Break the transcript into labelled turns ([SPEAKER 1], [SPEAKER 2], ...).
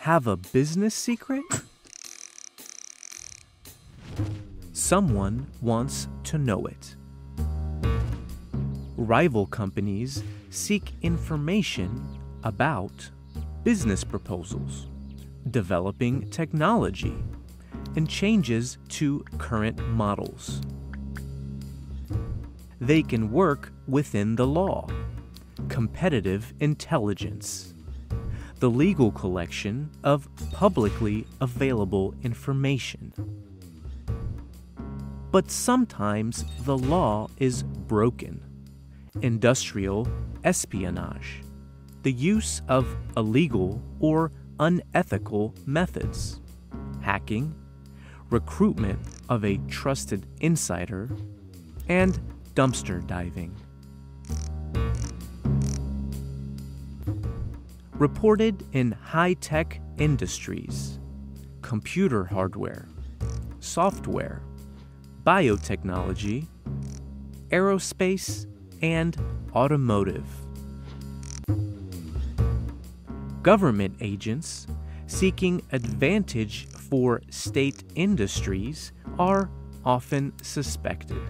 [SPEAKER 1] have a business secret? Someone wants to know it. Rival companies seek information about business proposals, developing technology, and changes to current models. They can work within the law, competitive intelligence, the legal collection of publicly available information. But sometimes the law is broken. Industrial espionage, the use of illegal or unethical methods, hacking, recruitment of a trusted insider, and dumpster diving. Reported in high tech industries, computer hardware, software, biotechnology, aerospace, and automotive. Government agents seeking advantage for state industries are often suspected.